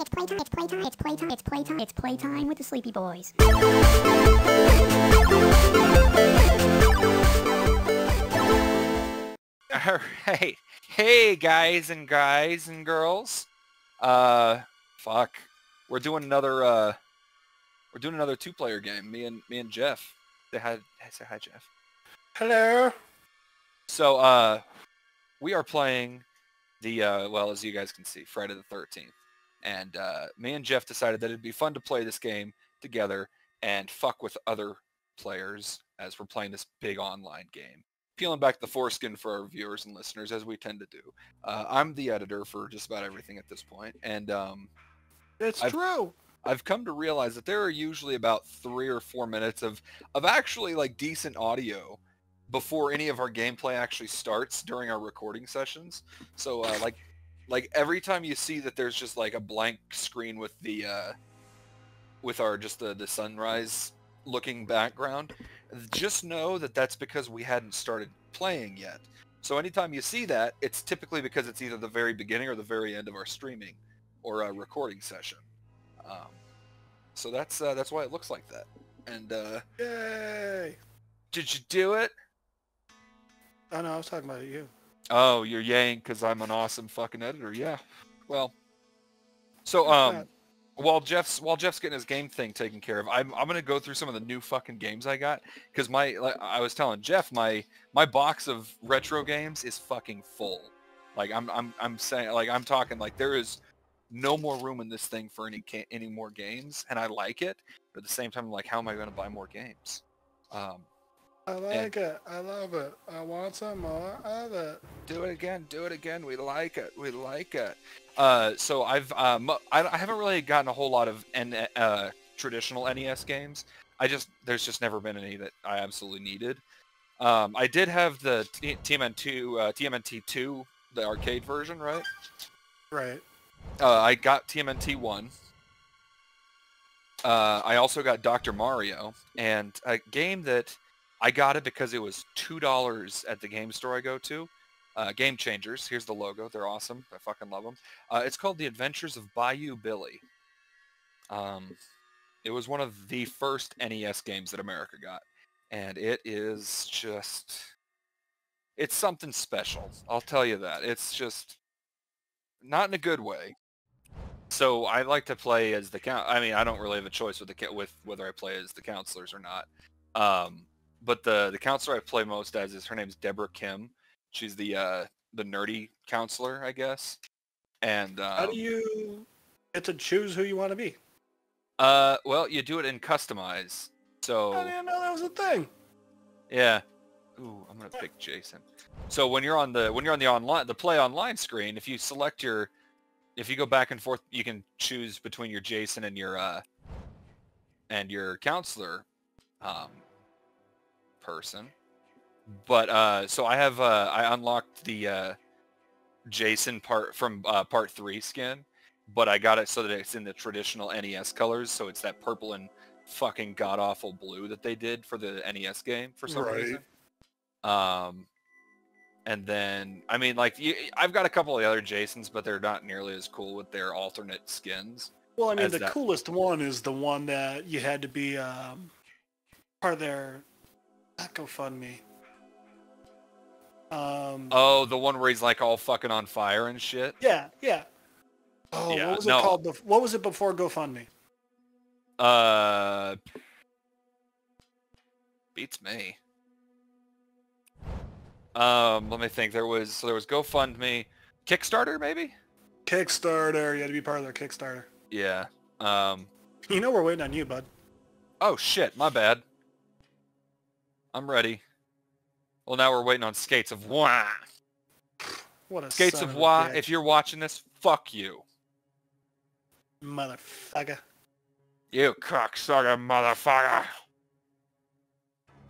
It's playtime, it's playtime, it's playtime, it's playtime, it's playtime with the Sleepy Boys. All right. Hey, guys and guys and girls. Uh, fuck. We're doing another, uh, we're doing another two-player game. Me and, me and Jeff. Say hi, say hi, Jeff. Hello. So, uh, we are playing the, uh, well, as you guys can see, Friday the 13th. And, uh, me and Jeff decided that it'd be fun to play this game together and fuck with other players as we're playing this big online game peeling back the foreskin for our viewers and listeners as we tend to do. Uh, I'm the editor for just about everything at this point, and um, It's I've- true. I've come to realize that there are usually about three or four minutes of of actually like decent audio before any of our gameplay actually starts during our recording sessions. So uh, like like every time you see that there's just like a blank screen with the uh, with our just the the sunrise looking background, just know that that's because we hadn't started playing yet. So anytime you see that, it's typically because it's either the very beginning or the very end of our streaming or a recording session. Um, so that's uh, that's why it looks like that. And uh, Yay. did you do it? Oh no, I was talking about you. Oh, you're yaying because I'm an awesome fucking editor. Yeah. Well. So um, while Jeff's while Jeff's getting his game thing taken care of, I'm I'm gonna go through some of the new fucking games I got because my like I was telling Jeff my my box of retro games is fucking full. Like I'm I'm I'm saying like I'm talking like there is no more room in this thing for any any more games, and I like it. But at the same time, I'm like, how am I going to buy more games? Um, I like it. I love it. I want some more of it. do it again, do it again. We like it. We like it. Uh, so I've um, I, I haven't really gotten a whole lot of N, uh, traditional NES games. I just there's just never been any that I absolutely needed. Um, I did have the T- TMN2 uh, TMNT2 the arcade version, right? Right. Uh, I got TMNT one. Uh, I also got Dr. Mario, and a game that I got it because it was two dollars at the game store I go to. Uh, game Changers. Here's the logo. They're awesome. I fucking love them. Uh, it's called The Adventures of Bayou Billy. Um, it was one of the first NES games that America got, and it is just, it's something special. I'll tell you that. It's just not in a good way. So I like to play as the count. I mean, I don't really have a choice with the with whether I play as the counselors or not. Um, but the the counselor I play most as is her name's Deborah Kim. She's the uh, the nerdy counselor, I guess. And How um, do you get to choose who you want to be? uh, well, you do it in customize. So I didn't know that was a thing. yeah. Ooh, I'm gonna pick Jason. So when you're on the when you're on the online the play online screen, if you select your if you go back and forth, you can choose between your Jason and your uh and your counselor um person. But uh so I have uh I unlocked the uh Jason part from uh part 3 skin, but I got it so that it's in the traditional NES colors, so it's that purple and fucking god awful blue that they did for the NES game for some Right. reason. Um, and then I mean, like you, I've got a couple of the other Jasons, but they're not nearly as cool with their alternate skins. Well, I mean, the that- coolest one is the one that you had to be um, part of their not GoFundMe. Um, Oh, the one where he's like all fucking on fire and shit. yeah, yeah. Oh, yeah, what was no. it called? bef- What was it before GoFundMe? Uh, beats me. Um, let me think. There was so there was GoFundMe, Kickstarter maybe. Kickstarter. You had to be part of their Kickstarter. Yeah. Um. You know we're waiting on you, bud. Oh shit, my bad. I'm ready. Well, now we're waiting on Skates of Wah. What a Skates of a Wah, bitch. if you're watching this, fuck you. motherfucker. You cocksucker motherfucker.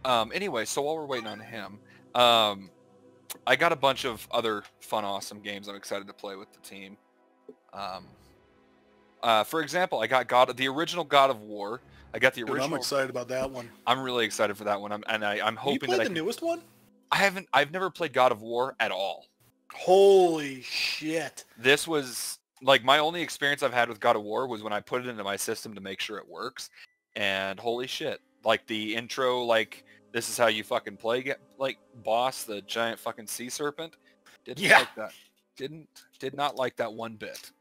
Um, anyway, so while we're waiting on him, um, I got a bunch of other fun, awesome games I'm excited to play with the team. Um, uh, for example, I got God, the original God of War. I got the Dude, original. I'm excited about that one. I'm really excited for that one. I'm, and I, I'm hoping played that I the can, newest one? I haven't. I've never played God of War at all. Holy shit! This was like my only experience I've had with God of War was when I put it into my system to make sure it works, and holy shit, like the intro, like this is how you fucking play, get like boss, the giant fucking sea serpent. Didn't Yeah. like that. Didn't did not like that one bit.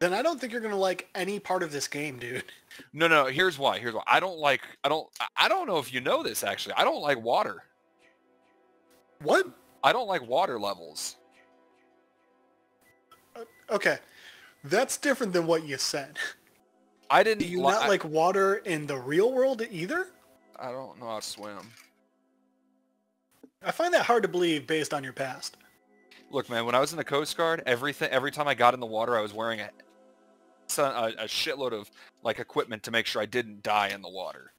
Then I don't think you're gonna like any part of this game, dude. No, no. Here's why. Here's why. I don't like. I don't. I- don't know if you know this actually. I don't like water. What? I don't like water levels. Uh, okay, that's different than what you said. I didn't. Do you li- not I- like water in the real world either? I don't know how to swim. I find that hard to believe based on your past. Look, man. When I was in the Coast Guard, everything. Every time I got in the water, I was wearing a, a, a shitload of like equipment to make sure I didn't die in the water.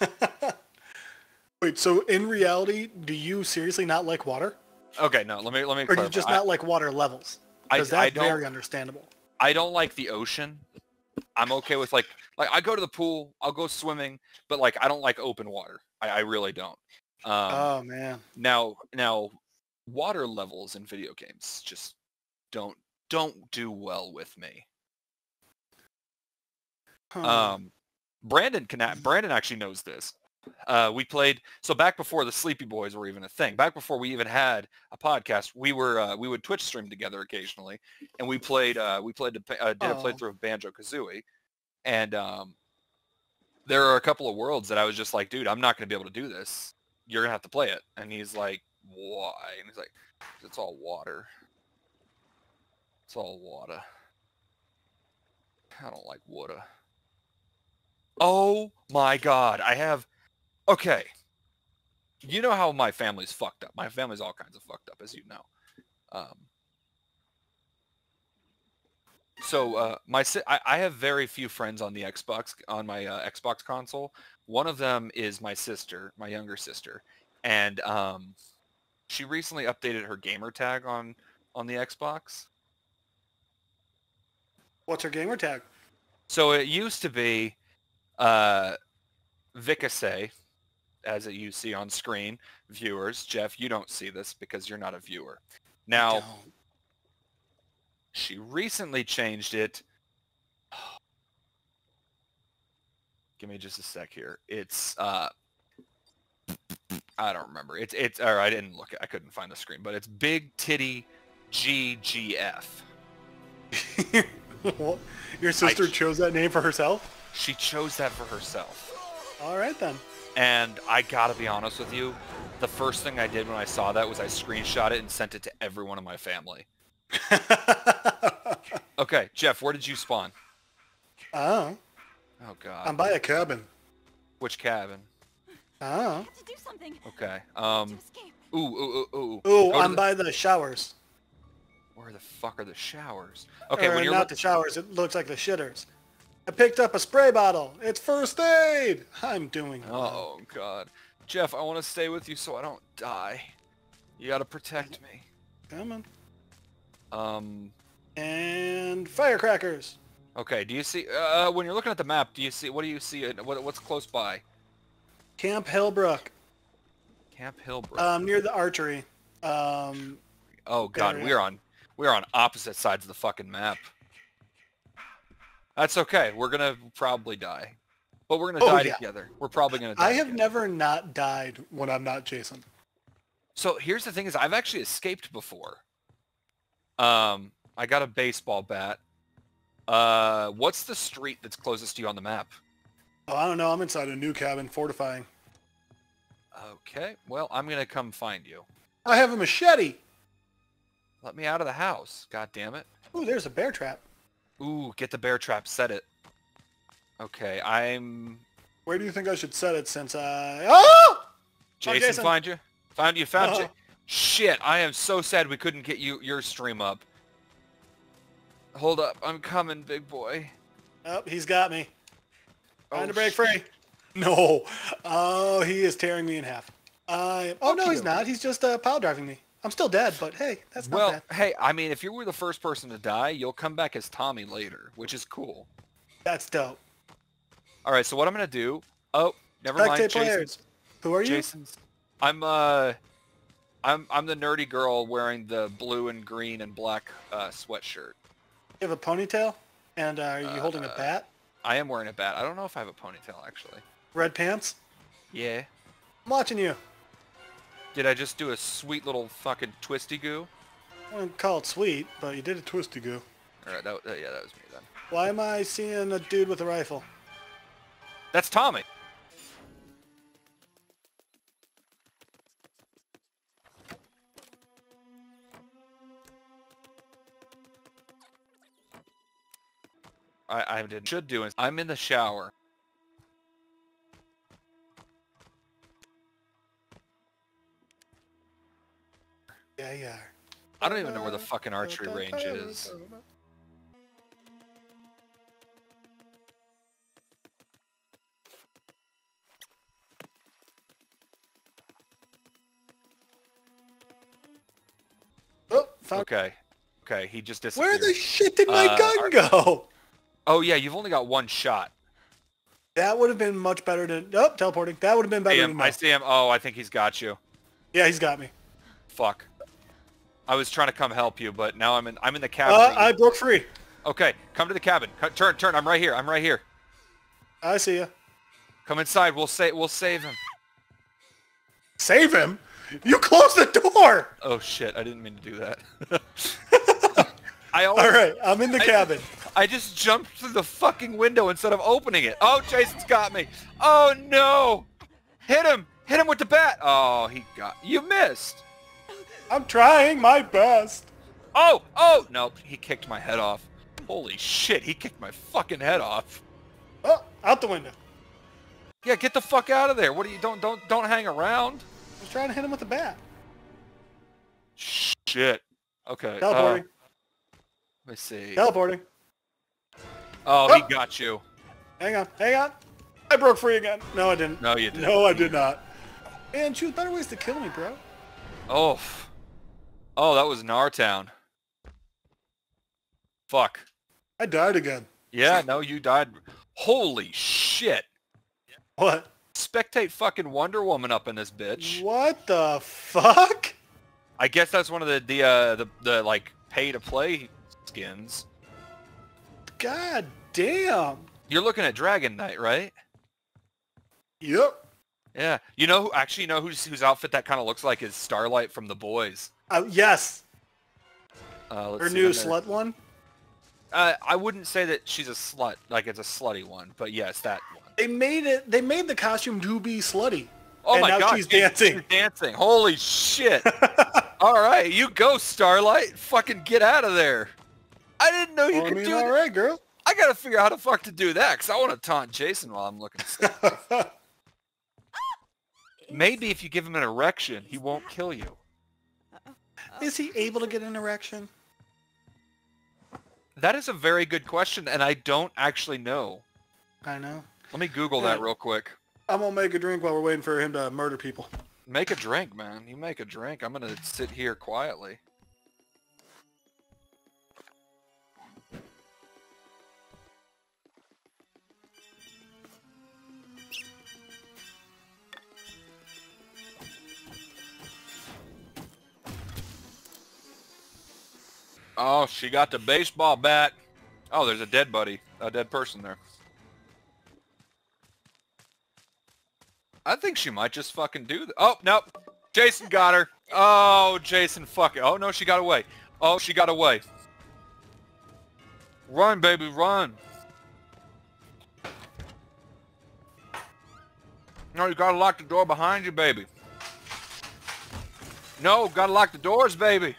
Wait, so in reality, do you seriously not like water? Okay, no. Let me let me. Or do you clarify. just I- not like water levels? I, Because I that's don't. very understandable. I don't like the ocean. I'm okay with like like I go to the pool, I'll go swimming, but like I don't like open water. I, I really don't. Um, oh man. now now water levels in video games just don't don't do well with me. Huh. Um, Brandon can Brandon actually knows this. Uh, we played so back before the Sleepy Boys were even a thing. Back before we even had a podcast, we were uh, we would Twitch stream together occasionally, and we played uh, we played a, uh, did a Oh. playthrough of Banjo Kazooie, and um, there are a couple of worlds that I was just like, dude, I'm not gonna be able to do this. You're gonna have to play it. And he's like, why? And he's like, it's all water. It's all water. I don't like water. Oh my god, I have okay. You know how my family's fucked up. My family's all kinds of fucked up, as you know. Um, so uh, my si- I, I have very few friends on the Xbox on my uh, Xbox console. One of them is my sister, my younger sister, and um, she recently updated her gamer tag on on the Xbox. What's her gamer tag? So it used to be uh, Vicase, as you see on screen. Viewers, Jeff, you don't see this because you're not a viewer. Now, she recently changed it. Give me just a sec here. It's uh, I don't remember. It's it's or I didn't look. I couldn't find the screen, but it's Big Titty GGF. Your sister ch- chose that name for herself? She chose that for herself. All right then. And I gotta be honest with you, the first thing I did when I saw that was I screenshot it and sent it to everyone in my family. Okay, Jeff, where did you spawn? oh, Oh God, I'm by a cabin. which cabin? Oh. to do something. Okay. Um. escape. Ooh, ooh, ooh, ooh. Ooh, Go I'm the- by the showers. Where the fuck are the showers? Okay, or when you're not the showers, it looks like the shitters. I picked up a spray bottle. It's first aid. I'm doing. well. Oh God, Jeff, I want to stay with you so I don't die. You gotta protect me. Come on. Um. And firecrackers. Okay. Do you see? Uh, when you're looking at the map, do you see? What do you see? What, what's close by? Camp Hillbrook. Camp Hillbrook. Um, near the archery. Um, Oh god, we're on we're on opposite sides of the fucking map. That's okay. We're gonna probably die, but we're gonna Oh, die yeah. together. We're probably gonna die. I have together. never not died when I'm not Jason. So here's the thing: is I've actually escaped before. Um, I got a baseball bat. Uh, what's the street that's closest to you on the map? Oh, I don't know. I'm inside a new cabin fortifying. Okay, well I'm gonna come find you. I have a machete. Let me out of the house. God damn it. Ooh, there's a bear trap. Ooh, get the bear trap. Set it. Okay, I'm Where do you think I should set it since I... Oh! Jason, Jason. find you? Found you? Found you? Shit! I am so sad we couldn't get you your stream up. Hold up, I'm coming, big boy. Oh, he's got me. Trying Oh, to break free. No. Oh, he is tearing me in half. I. oh, no, he's not. He's just uh, pile driving me. I'm still dead, but hey, that's not Well, bad. hey, I mean, if you were the first person to die, you'll come back as Tommy later, which is cool. That's dope. All right, so what I'm gonna do? Oh, never Spectate mind, Jason. players. Who are you? Jason's. I'm uh, I'm I'm the nerdy girl wearing the blue and green and black uh, sweatshirt. You have a ponytail, and uh, are you holding a Uh, bat? I am wearing a bat. I don't know if I have a ponytail actually. Red pants? Yeah. I'm watching you. Did I just do a sweet little fucking twisty goo? I wouldn't call it sweet, but you did a twisty goo. All right, that, uh, yeah, that was me then. Why am I seeing a dude with a rifle? That's Tommy. I, I did, should do is I'm in the shower. Yeah, yeah. I don't even know where the fucking archery range is. Oh, found... Okay. Okay, he just disappeared. Where the shit did my Uh, gun go? Oh yeah, you've only got one shot. That would have been much better than... Oh, teleporting. That would have been better See than him. I see him. Oh, I think he's got you. Yeah, he's got me. Fuck. I was trying to come help you, but now I'm in. I'm in the cabin. Uh, I broke free. Okay, come to the cabin. Turn, turn. I'm right here. I'm right here. I see you. Come inside. We'll save. We'll save him. Save him? You closed the door! Oh shit! I didn't mean to do that. I always, All right, I'm in the I- cabin. I just jumped through the fucking window instead of opening it. Oh, Jason's got me. Oh no! Hit him! Hit him with the bat! Oh, he got. You missed. I'm trying my best. Oh! Oh! Nope. He kicked my head off. Holy shit! He kicked my fucking head off. Oh, out the window. Yeah, get the fuck out of there. What are you? Don't don't don't hang around. I was trying to hit him with the bat. Shit. Okay. uh, Teleporting. let me see. Teleporting. Oh, he Oh. got you. Hang on, hang on. I broke free again. No, I didn't. No, you didn't. No, I did not. Man, choose better ways to kill me, bro. Oh. Oh, that was Nartown. Fuck. I died again. Yeah, no, you died. Holy shit. What? Spectate fucking Wonder Woman up in this bitch. What the fuck? I guess that's one of the the uh, the the like pay to play skins. God damn. You're looking at Dragon Knight, right? Yep. Yeah. You know who actually you know whose whose outfit that kind of looks like is Starlight from The Boys. Uh, yes. Uh, let's Her new slut one. Uh, I wouldn't say that she's a slut, like it's a slutty one, but yes, that one. They made it. They made the costume to be slutty. Oh And my now god, she's dude, dancing. she's dancing. Holy shit. all right, you go, Starlight. Fucking get out of there. I didn't know you Well, I could mean, do all that. right, girl. I gotta figure out how the fuck to do that, because I want to taunt Jason while I'm looking. Maybe if you give him an erection, he won't kill you. Is he able to get an erection? That is a very good question, and I don't actually know. I know. Let me Google that uh, real quick. I'm gonna make a drink while we're waiting for him to murder people. Make a drink, man. You make a drink. I'm gonna sit here quietly. Oh, she got the baseball bat. Oh, there's a dead buddy, a dead person there. I think she might just fucking do that. Oh, nope. Jason got her. Oh, Jason, fuck it. Oh, no, she got away. Oh, she got away. Run, baby, run. No, you gotta lock the door behind you, baby. No, gotta lock the doors, baby.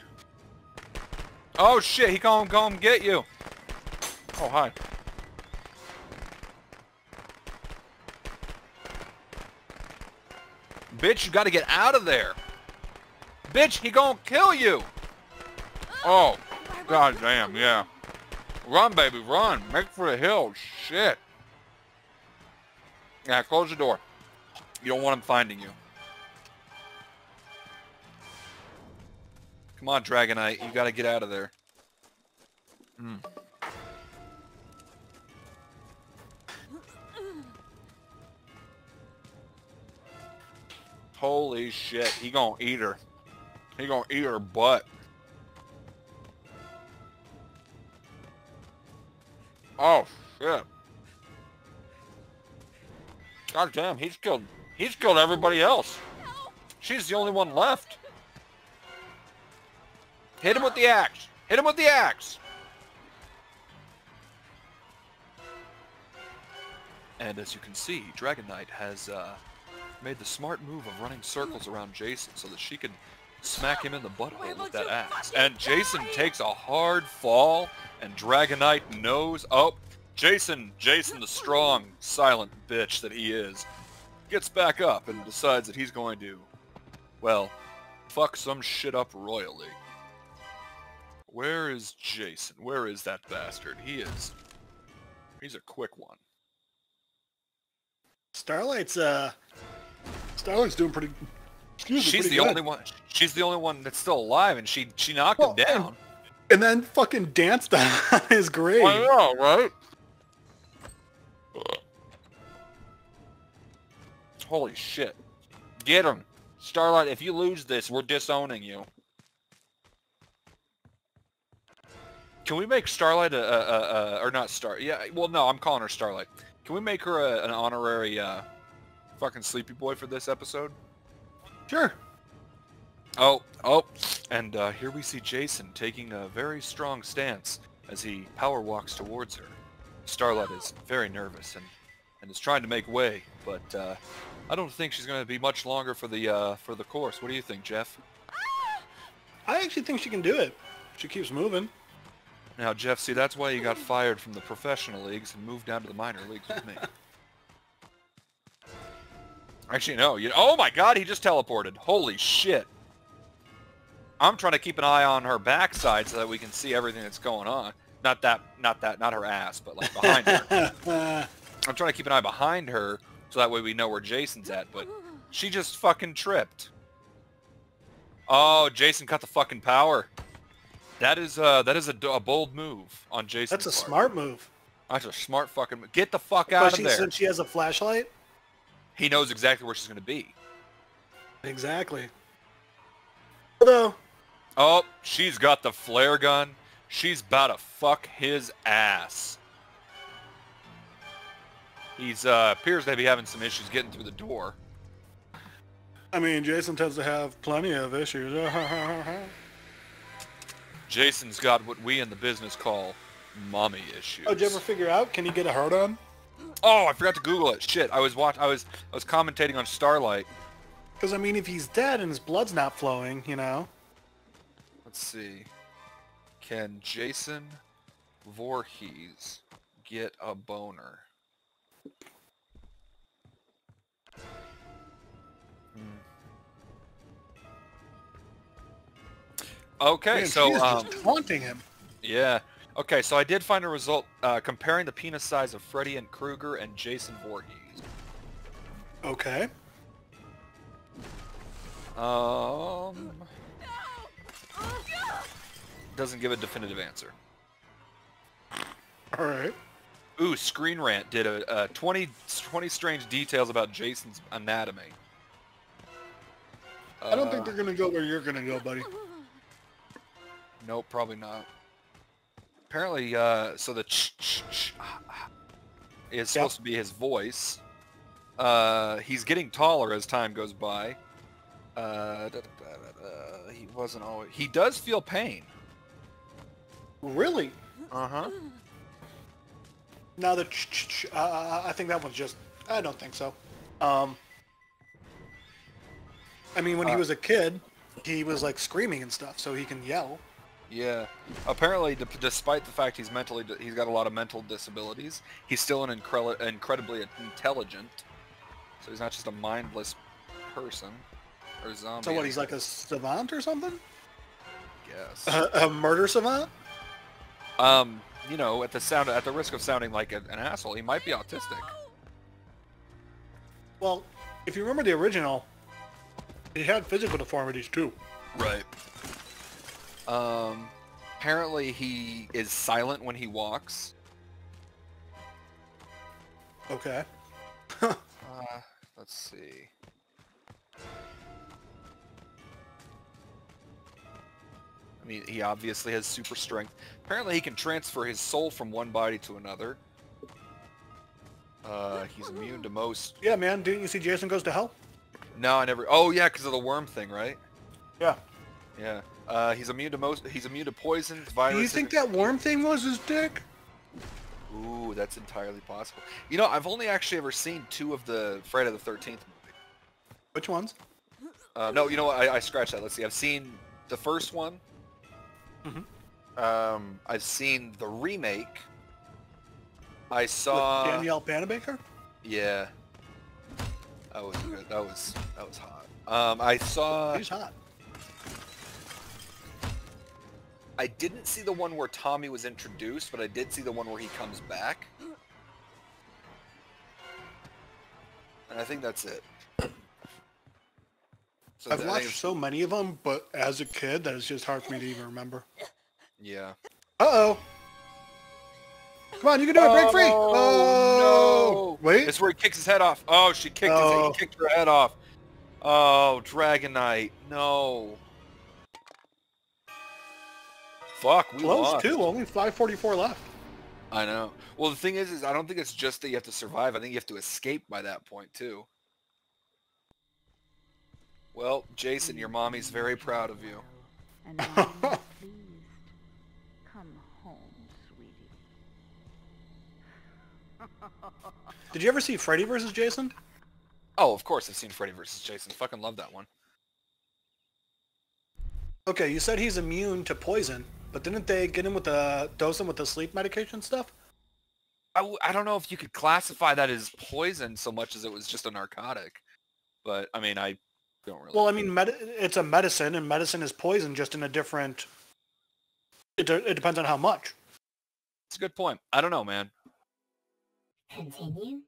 Oh, shit, he gonna come get you. Oh, hi. Bitch, you gotta get out of there. Bitch, he gonna kill you. Oh, god damn, yeah. Run, baby, run. Make for the hills. Shit. Yeah, close the door. You don't want him finding you. Come on, Dragonite. You gotta get out of there. Hmm. Holy shit. He gonna eat her. He gonna eat her butt. Oh shit. God damn, he's killed he's killed everybody else. She's the only one left. Hit him with the axe. Hit him with the axe. And as you can see, Dragon Knight has uh, made the smart move of running circles around Jason so that she can smack him in the butthole with that axe. And Jason takes a hard fall, and Dragon Knight knows... Oh, Jason, Jason the strong, silent bitch that he is, gets back up and decides that he's going to, well, fuck some shit up royally. Where is Jason? Where is that bastard? He is... He's a quick one. Starlight's uh, Starlight's doing pretty. Excuse me, She's pretty the good. only one. She's the only one that's still alive, and she she knocked Well, him down. And then fucking danced on his grave. I know, right? Holy shit! Get him, Starlight. If you lose this, we're disowning you. Can we make Starlight a, a, a, a or not Star? Yeah, well, no, I'm calling her Starlight. Can we make her a, an honorary uh, fucking sleepy boy for this episode? Sure. Oh, oh, and uh, here we see Jason taking a very strong stance as he power walks towards her. Starlight is very nervous and, and is trying to make way, but uh, I don't think she's going to be much longer for the uh, for the course. What do you think, Jeff? I actually think she can do it. She keeps moving. Now, Jeff, see, that's why you got fired from the professional leagues and moved down to the minor leagues with me. Actually, no. You, oh my God, he just teleported. Holy shit. I'm trying to keep an eye on her backside so that we can see everything that's going on. Not that, not that, not her ass, but like behind her. I'm trying to keep an eye behind her so that way we know where Jason's at, but she just fucking tripped. Oh, Jason cut the fucking power. That is uh that is a bold move on Jason. that's a smart move. That's a smart fucking move. Get the fuck out of there. since she has a flashlight. He knows exactly where she's gonna be. Exactly. Although, Oh, she's got the flare gun. She's about to fuck his ass. He's uh appears to be having some issues getting through the door. I mean, Jason tends to have plenty of issues. Jason's got what we in the business call mommy issues. oh, did you ever figure out? Can you get a hard on? Oh, I forgot to Google it. Shit, I was watch. I was I was commentating on Starlight. Because I mean, if he's dead and his blood's not flowing, you know. Let's see. Can Jason Voorhees get a boner? Okay, Man, so she is um, just haunting him. yeah. Okay, so I did find a result uh, comparing the penis size of Freddy and Krueger and Jason Voorhees. Okay. Um, doesn't give a definitive answer. All right. Ooh, Screen Rant did a, a 20, 20 strange details about Jason's anatomy. I don't think Uh, they're gonna go where you're gonna go, buddy. Nope, probably not. Apparently, uh, so the ch ch ch is supposed to be his voice. Uh, he's getting taller as time goes by. Uh, da, da, da, he wasn't always. He does feel pain. Really? Uh huh. Now the ch- ch- ch- uh, I think that one's just. I don't think so. Um. I mean, when he Uh, was a kid, he was like screaming and stuff, so he can yell. Yeah. Apparently, despite the fact he's mentally, d- he's got a lot of mental disabilities. He's still an incre- incredibly intelligent. So he's not just a mindless person or zombie. So what? He's like a savant or something? Yes. A, a murder savant? Um, you know, at the sound, at the risk of sounding like an asshole, he might be autistic. Well, if you remember the original, he had physical deformities too. Right. Um, apparently he is silent when he walks. Okay. Uh, let's see. I mean, he obviously has super strength. Apparently, he can transfer his soul from one body to another. Uh, he's immune to most. Yeah, man. Didn't you see Jason Goes to Hell? No, I never. Oh yeah, because of the worm thing, right? Yeah. Yeah. Uh, he's immune to most. He's immune to poisons, viruses. Do you think that worm thing was his dick? Ooh, that's entirely possible. You know, I've only actually ever seen two of the Friday the Thirteenth movie. Which ones? Uh, no, you know what? I, I scratched that. Let's see. I've seen the first one. Mhm. Um, I've seen the remake. I With saw. Danielle Panabaker? Yeah. That was good. That was that was hot. Um, I saw. He's hot. I didn't see the one where Tommy was introduced, but I did see the one where he comes back. And I think that's it. So I've th- I think watched so many of them, but as a kid, that is just hard for me to even remember. Yeah. Uh-oh. Come on, you can do it. Break free. Oh, Oh, Wait. It's where he kicks his head off. Oh, she kicked his Oh. he kicked her head off. Oh, Dragonite. No. Fuck, we Close, lost. too. Only 544 left. I know. Well, the thing is, is I don't think it's just that you have to survive. I think you have to escape by that point too. Well, Jason, your mommy's very proud of you. And now you're pleased. Come home, sweetie. Did you ever see Freddy versus Jason? Oh, of course I've seen Freddy vs. Jason. Fucking love that one. Okay, you said he's immune to poison, but didn't they get him with the dose him with the sleep medication stuff? I, w- I don't know if you could classify that as poison so much as it was just a narcotic. But, I mean, I don't really... Well, I mean, med- it's a medicine, and medicine is poison, just in a different. It, de- it depends on how much. it's a good point. I don't know, man. Continue